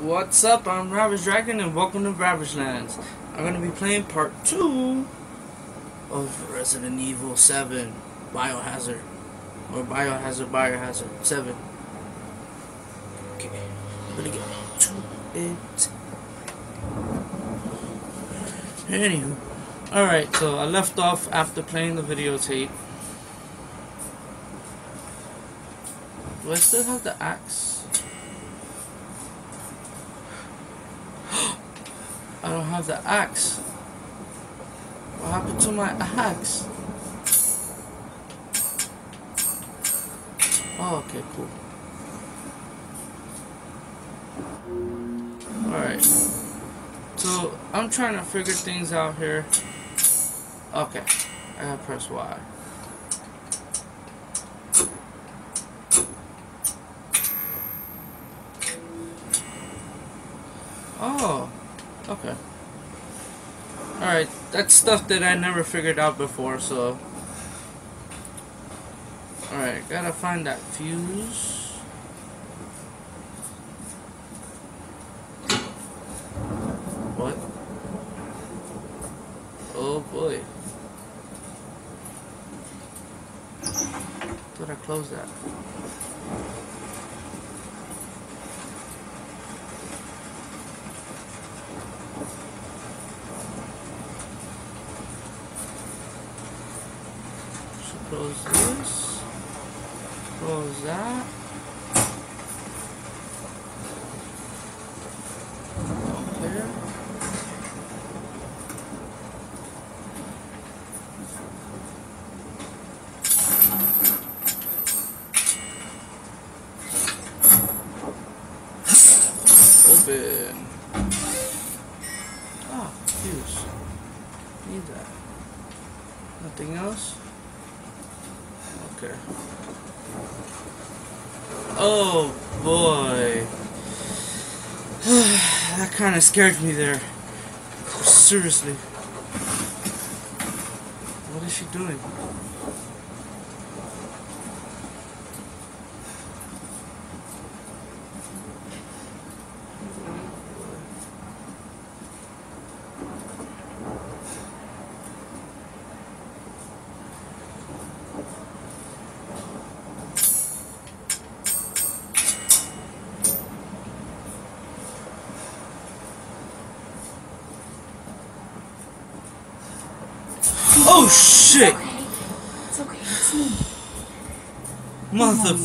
What's up? I'm Ravage Dragon and welcome to Ravage Lands. I'm gonna be playing part two of Resident Evil 7 Biohazard. Or Biohazard Biohazard 7. Okay, I'm gonna get to it. Anywho. Alright, so I left off after playing the videotape. Do I still have the axe? I don't have the axe. What happened to my axe? Oh, okay, cool. Alright. So, I'm trying to figure things out here. Okay. I press Y. Oh. Okay. Alright, that's stuff that I never figured out before, so... Alright, gotta find that fuse. What? Oh boy. Thought I closed that. Close this. Close that. Okay. Open. Ah, fuse. Need that. Nothing else? Okay. Oh boy. that kind of scared me there. Seriously. What is she doing? Oh shit! It's okay, it's me.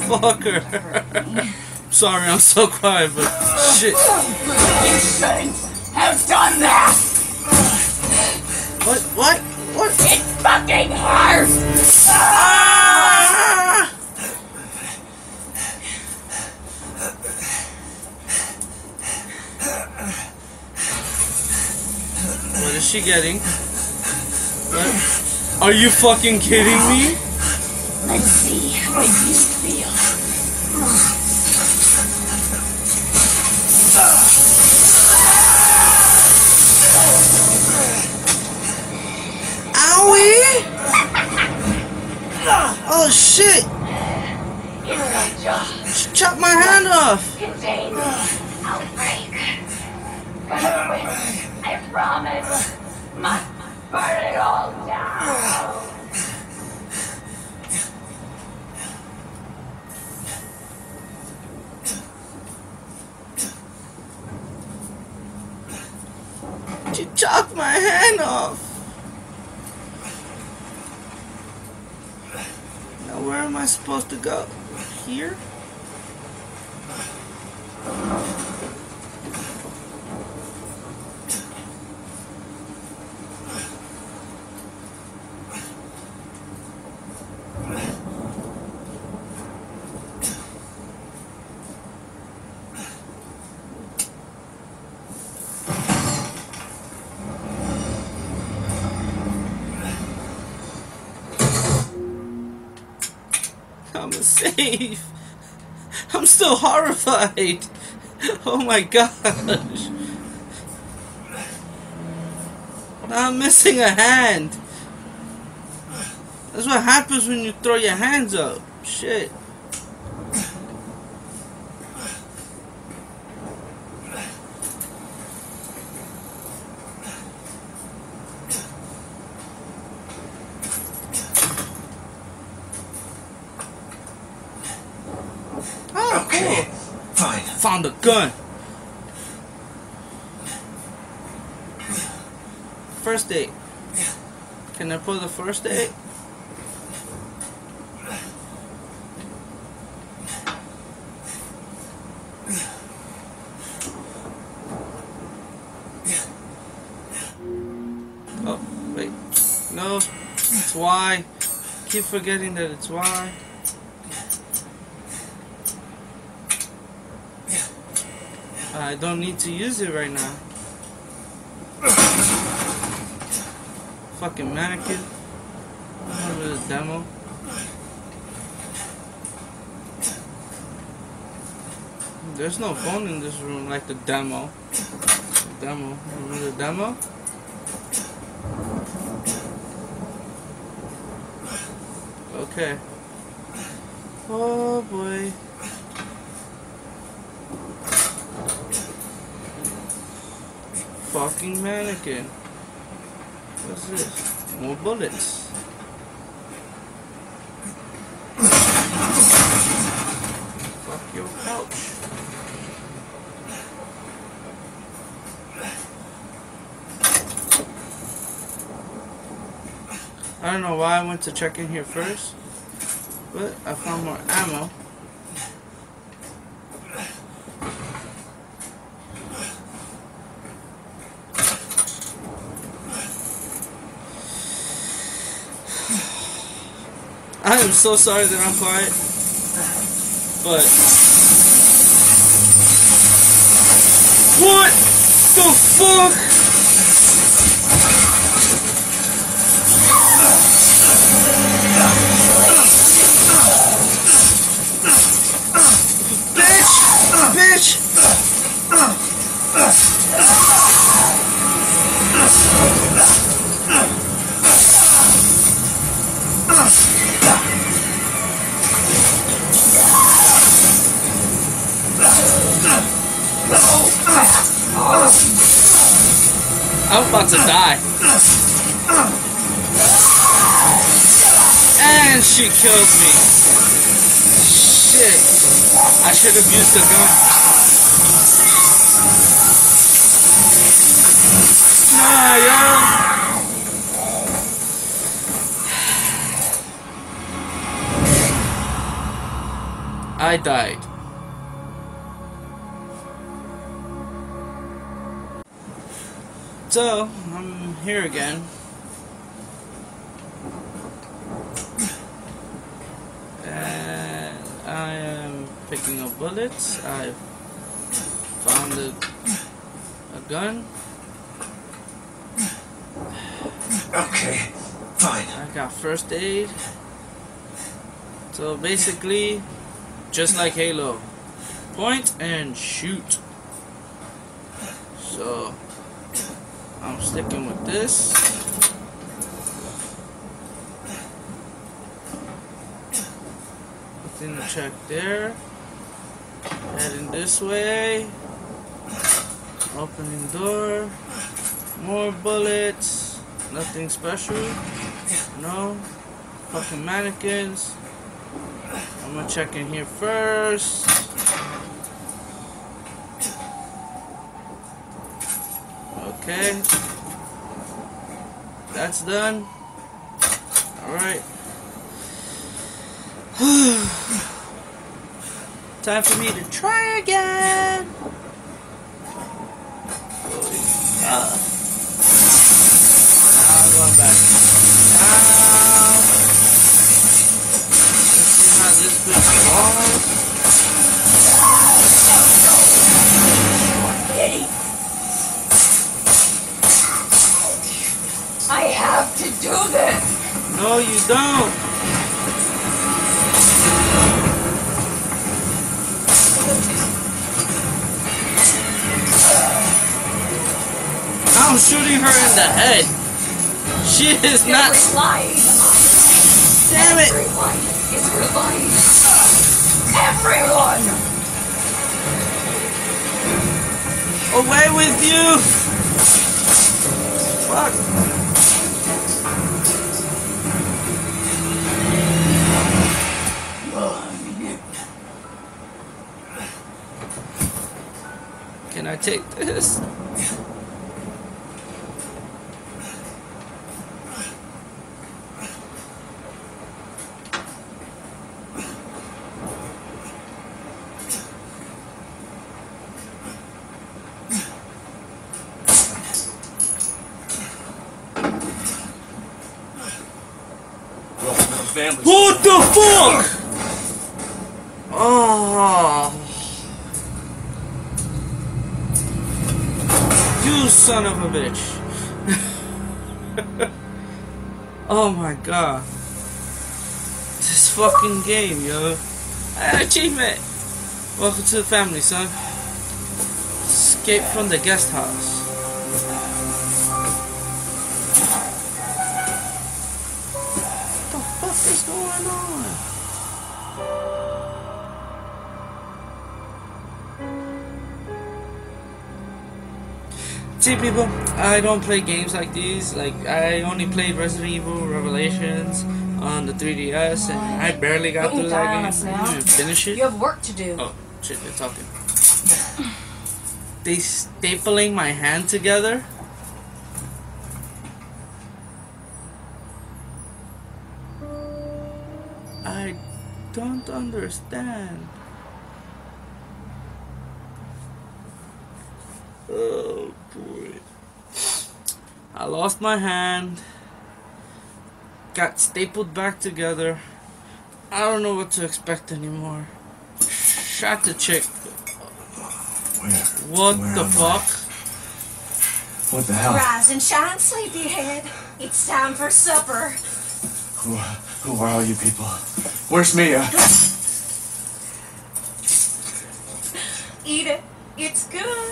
Motherfucker! Sorry, I'm so quiet, but shit. You shouldn't have done that! What? What? What? It fucking hurts! Ah! What is she getting? What? Are you fucking kidding me? Let's see Owie! Oh shit! She chopped my hand off! contains outbreak. I promise. Must burn it all down. She chopped my hand off! Now where am I supposed to go? Here? I'm safe. I'm still horrified. Oh my gosh. I'm missing a hand. That's what happens when you throw your hands up. Shit. found the gun. First date. Can I pull the first date? Oh, wait. No, it's Y. Keep forgetting that it's Y. I don't need to use it right now. Fucking mannequin. Remember the demo? There's no phone in this room like the demo. Demo. Remember the demo? Okay. Oh boy. Fucking mannequin. What's this? More bullets. Fuck your couch. I don't know why I went to check in here first, but I found more ammo. I am so sorry that I'm quiet, but what the fuck? Bitch! Bitch! I'm about to die. And she killed me. Shit. I should have used the gun. Nah, yo. I died. So, I'm here again. And I am picking up bullets. I found a, a gun. Okay, fine. I got first aid. So basically, just like Halo, point and shoot. So I'm sticking with this. Within the check there. Heading this way. Opening door. More bullets. Nothing special. No. Fucking mannequins. I'm gonna check in here first. Okay. That's done. Alright. Time for me to try again. Uh, now I'm going back down. Let's see how this bitch falls. Do this. No, you don't. I'm shooting her in the head. She is You're not. relying Damn it! Everyone is relying. Everyone. Away with you! Fuck. I take this? What the fuck? Oh. You son of a bitch. oh my god. This fucking game, yo. Ah, Achievement. Welcome to the family, son. Escape from the guest house. What the fuck is going on? See, people, I don't play games like these. Like, I only played Resident Evil Revelations on the 3DS, and I barely got through that game. of us now. I didn't finish it. You have work to do. Oh, shit, they're talking. They stapling my hand together. I don't understand. Oh boy. I lost my hand. Got stapled back together. I don't know what to expect anymore. Shot the chick. Where? What Where the am I? fuck? What the hell? Rise and shine, sleepyhead. It's time for supper. Who, who are all you people? Where's Mia? Eat it. It's good.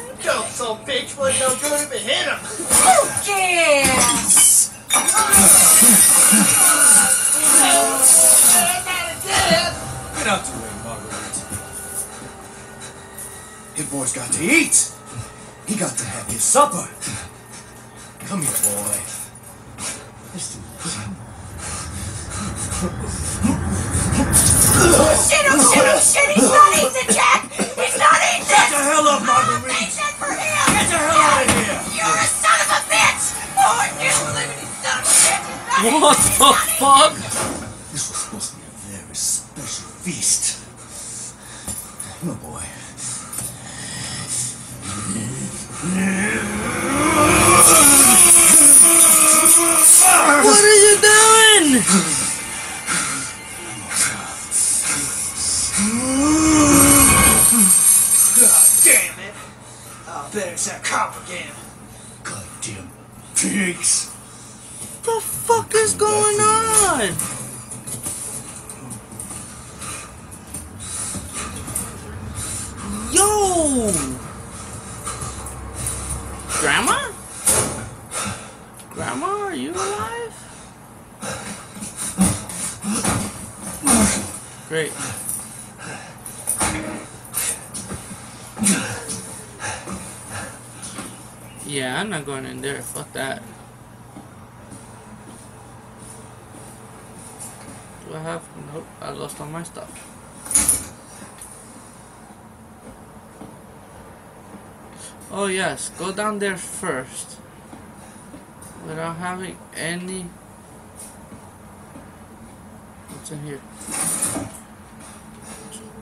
Don't so bitch was no good if it hit him. Yes. Get out the way, Marguerite. His boy's got to eat. He got to have his supper. Come here, boy. Shit him, shit him, shit. He's not eating, Jack. He's the hell out of here. You're a son of a bitch. Oh, you son of a bitch. What the fuck? This was supposed to be a very special feast. Come on, boy. Fuck that. Do I have? Nope, I lost all my stuff. Oh yes, go down there first. Without having any... What's in here?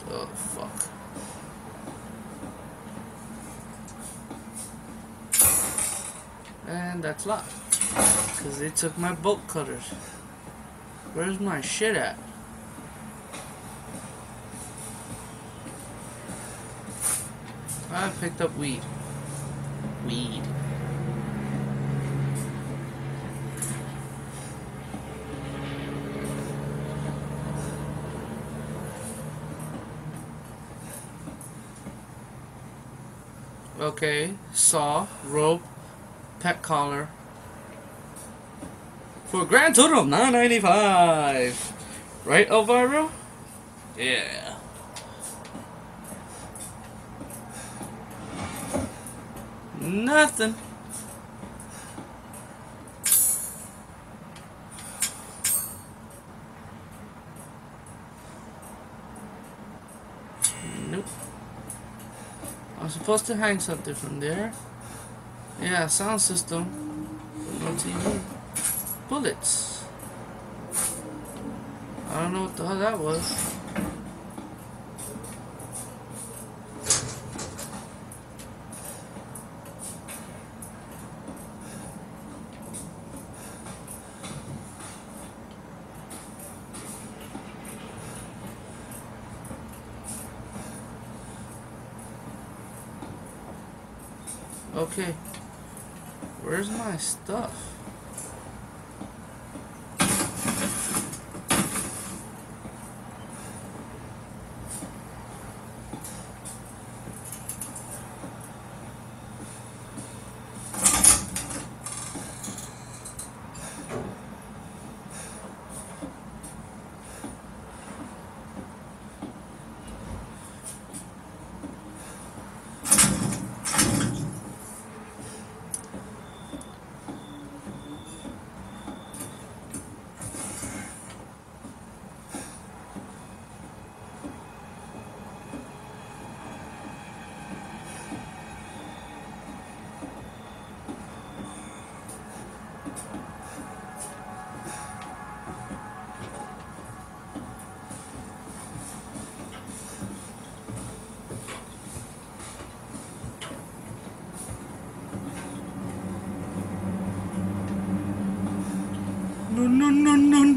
Oh fuck. That's locked. Because they took my bolt cutters. Where's my shit at? I picked up weed. Weed. Okay, saw, rope, pet collar. For a grand total of nine ninety five. Right, Elvira? Yeah. Nothing. Nope. I'm supposed to hang something from there. Yeah, sound system. No TV. Bullets. I don't know what the hell that was. Okay. Where's my stuff?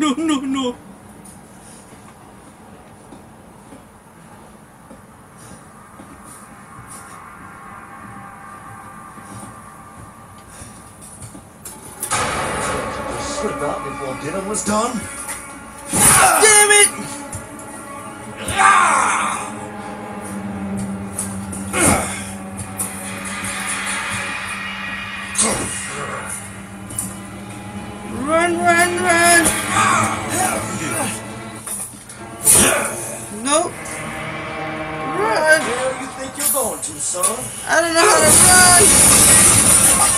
No, no, no, no. Slip before dinner was done. Son? I don't know how to run!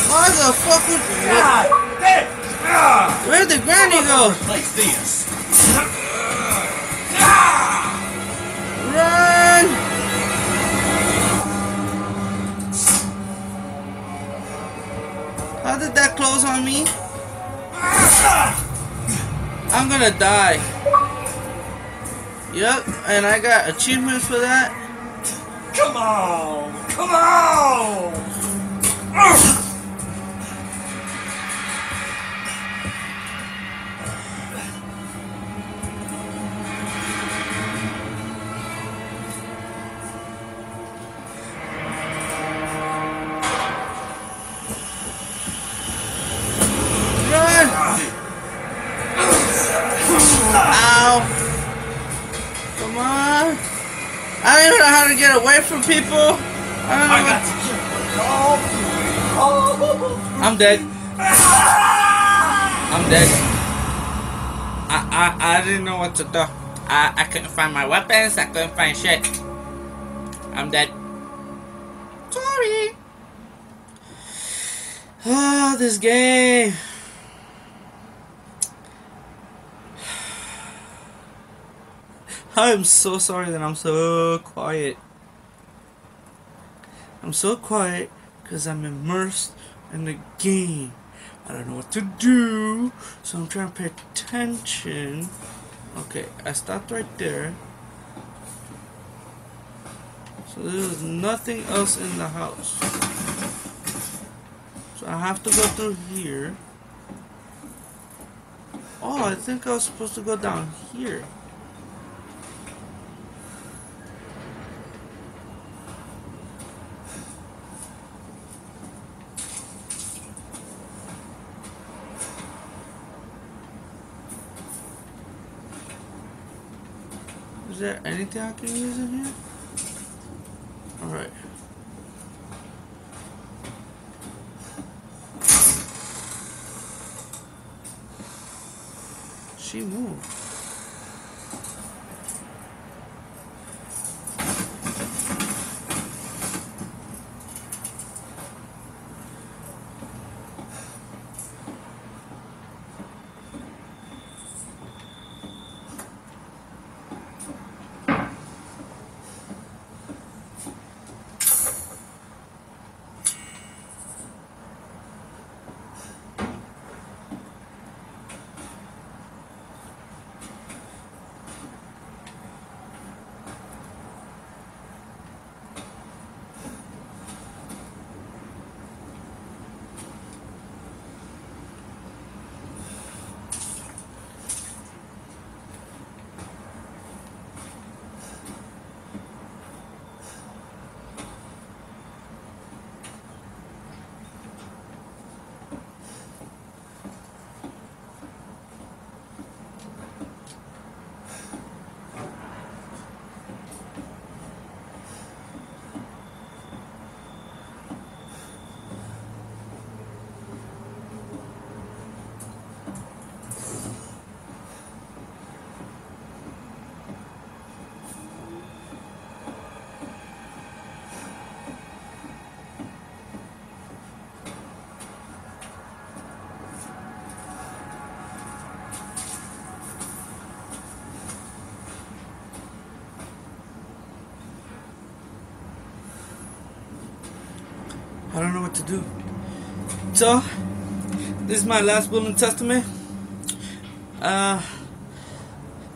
Why the fuck would... God damn! Where'd the granny go? Like this. Run! How did that close on me? I'm gonna die. Yep, and I got achievements for that. Come on! Come on! Ow! Come on! I don't know how to get away from people. Oh! Oh! I'm dead. I'm dead. I, I I didn't know what to do. I, I couldn't find my weapons. I couldn't find shit. I'm dead. Sorry. Ah, this game. I'm so sorry that I'm so quiet. I'm so quiet because I'm immersed in the game. I don't know what to do, so I'm trying to pay attention. Okay, I stopped right there. So there's nothing else in the house. So I have to go through here. Oh, I think I was supposed to go down here. Is there anything I can use in here? Alright. I don't know what to do. So, this is my last will and testament. Uh,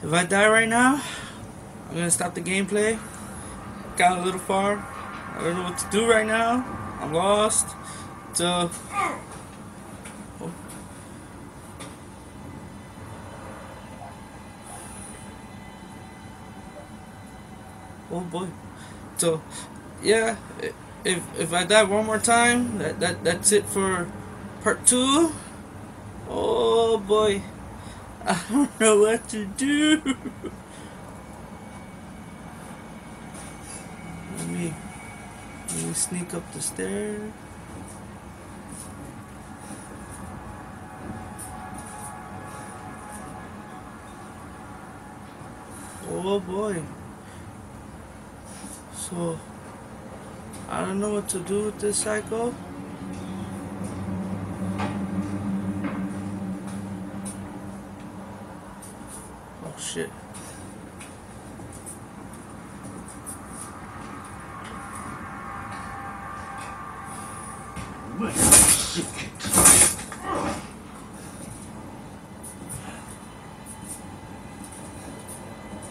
if I die right now, I'm gonna stop the gameplay. Got a little far. I don't know what to do right now. I'm lost. So. Oh. Oh boy. So, yeah, i- if if I die one more time, that that that's it for part two. Oh boy, I don't know what to do. Let me let me sneak up the stairs. Oh boy. So I don't know what to do with this cycle. Oh shit.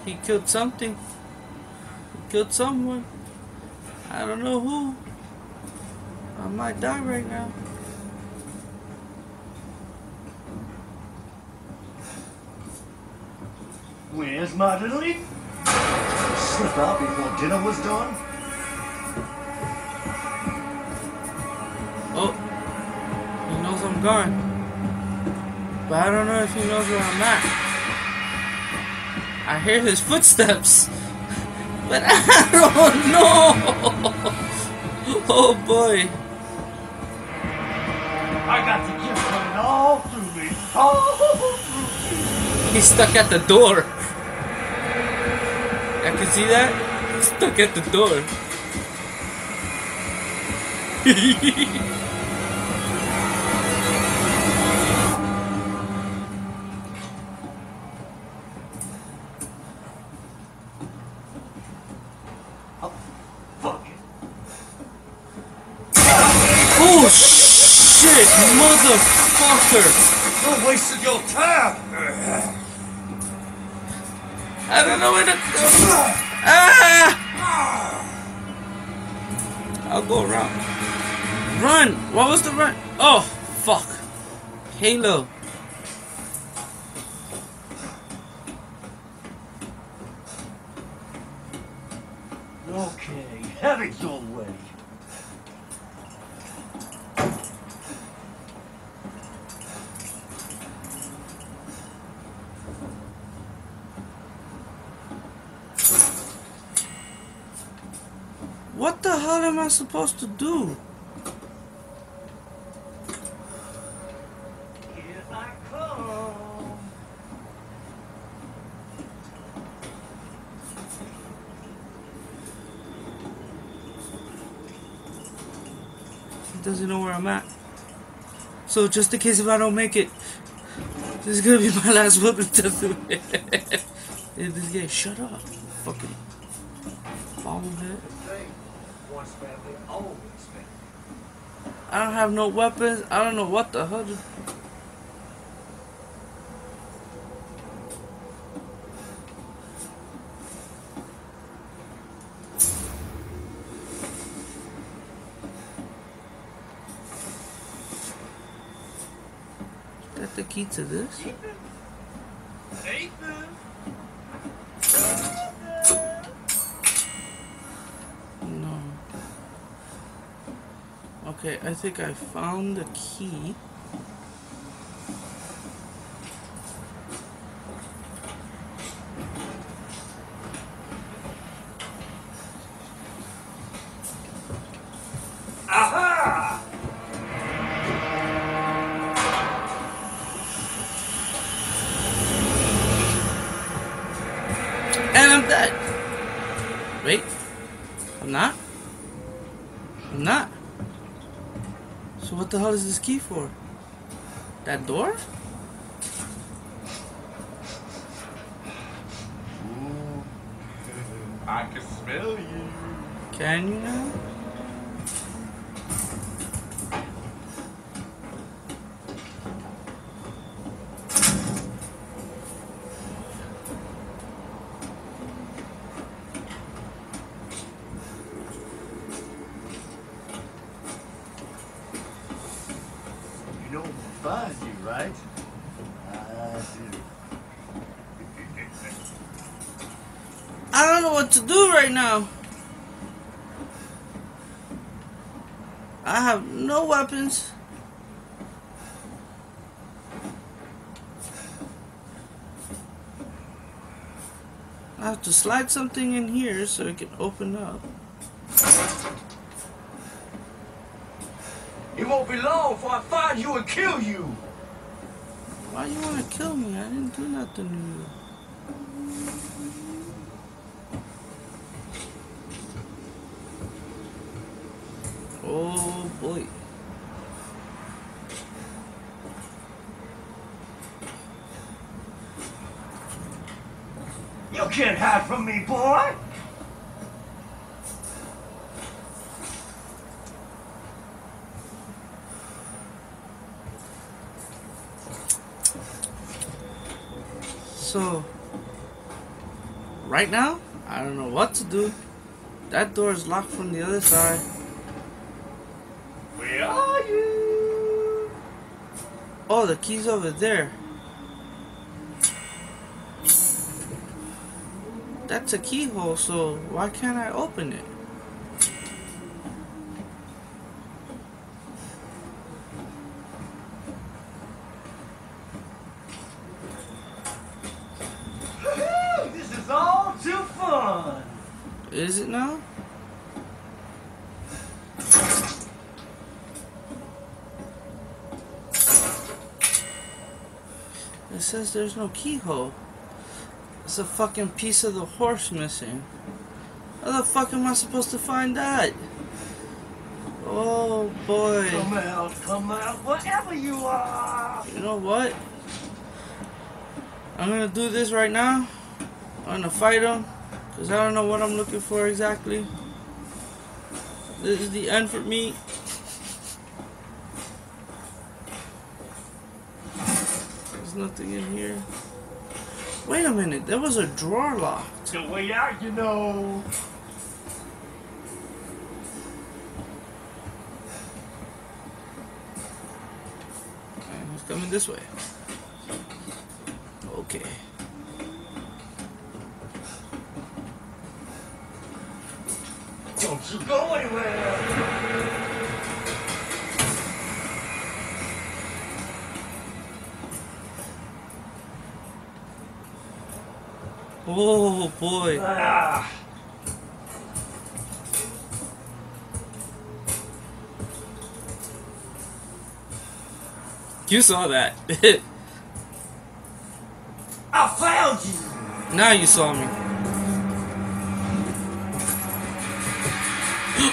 He killed something. He killed someone. I don't know who. I might die right now. Where's Madeline? Slip out before dinner was done? Oh, he knows I'm gone. But I don't know if he knows where I'm at. I hear his footsteps. But I don't know. Oh boy. I got the gift coming all through me. All through me. He's stuck at the door. I can see that. He's stuck at the door. oh shit, motherfucker! Don't waste your time. I don't know where to go. Ah! I'll go around. Run! What was the run? Oh, fuck. Halo. Okay, have it your way. What the hell am I supposed to do? Here I come. He doesn't know where I'm at. So just in case if I don't make it, this is gonna be my last weapon. In this game, shut up, fucking bobblehead. Once family, always family. I don't have no weapons. I don't know what the hell. Is that the key to this? Okay, I think I found the key. Aha! And I'm dead. Wait. I'm not? I'm not. So what the hell is this key for? That door? I can smell you. Can you now? know we'll find you, right? I do. I don't know what to do right now. I have no weapons. I have to slide something in here so it can open up. It won't be long before I find you and kill you. Why do you wanna kill me? I didn't do nothing to you. Oh boy. You can't hide from me, boy. So, right now, I don't know what to do. That door is locked from the other side. Where are you? Oh, the key's over there. That's a keyhole, so why can't I open it? This is all too fun. Is it now? It says there's no keyhole. A fucking piece of the horse missing. How the fuck am I supposed to find that? Oh boy. Come out, come out, wherever you are. You know what? I'm gonna do this right now. I'm gonna fight him. Because I don't know what I'm looking for exactly. This is the end for me. There's nothing in here. Wait a minute, there was a drawer locked. The way out, you know. Okay, he's coming this way. Okay. Don't you go anywhere. Oh boy. Ah, You saw that. I found you. now you saw me.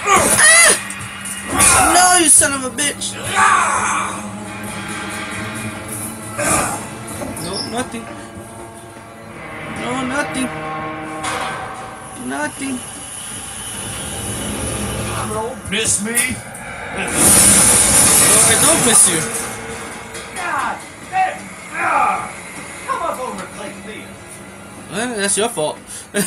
Ah! No, you son of a bitch. No, nothing. No, nothing. Nothing. Don't miss me. I don't miss you. God damn. Come up over and play me. Well, that's your fault.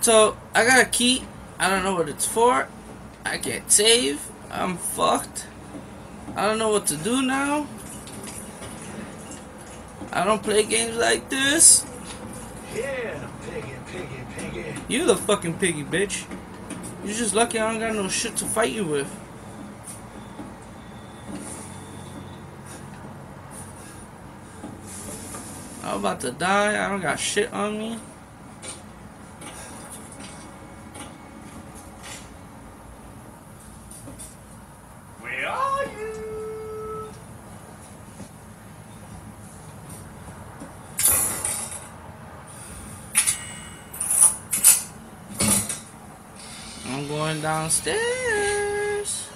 so, I got a key. I don't know what it's for. I can't save. I'm fucked. I don't know what to do now. I don't play games like this. Yeah, piggy, piggy, piggy. You the fucking piggy bitch. You're just lucky I don't got no shit to fight you with. I'm about to die. I don't got shit on me. Where are you? I'm going downstairs.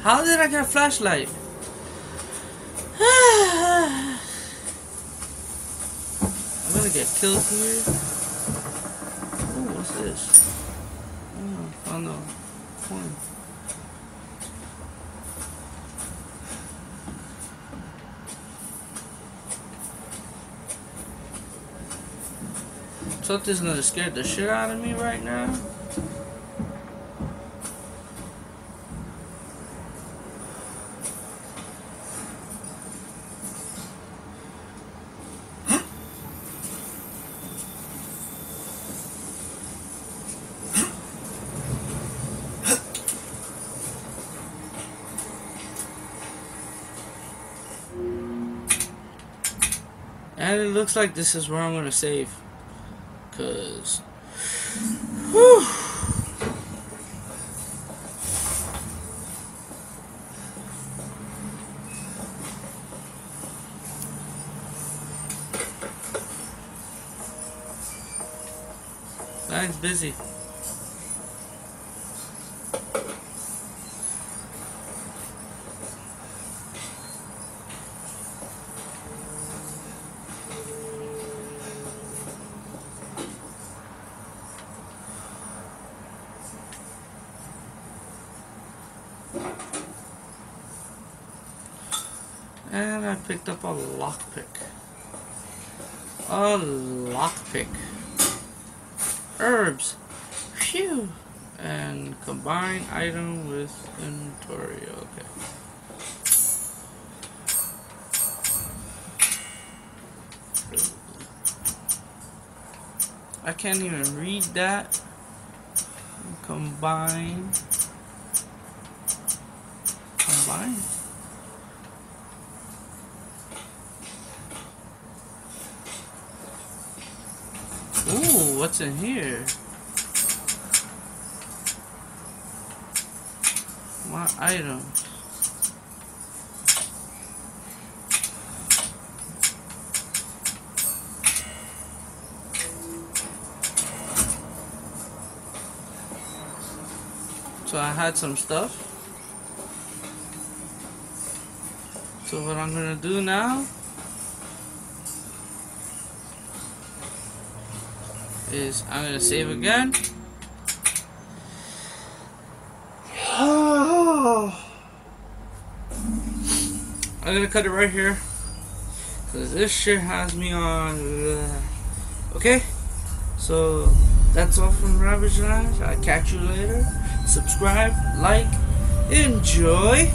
How did I get a flashlight? I'm gonna get killed here. Oh, what's this? Oh, found a. Something's gonna scare the shit out of me right now. And it looks like this is where I'm gonna save. Line's busy. And I picked up a lockpick. A lockpick. Herbs. Phew. And combine item with inventory. Okay. I can't even read that. Combine. Combine. Ooh, what's in here? My items. So I had some stuff. So what I'm gonna do now is I'm gonna save again. I'm gonna cut it right here. Cause this shit has me on. Okay? So that's all from RavageLands. I'll catch you later. Subscribe, like, enjoy.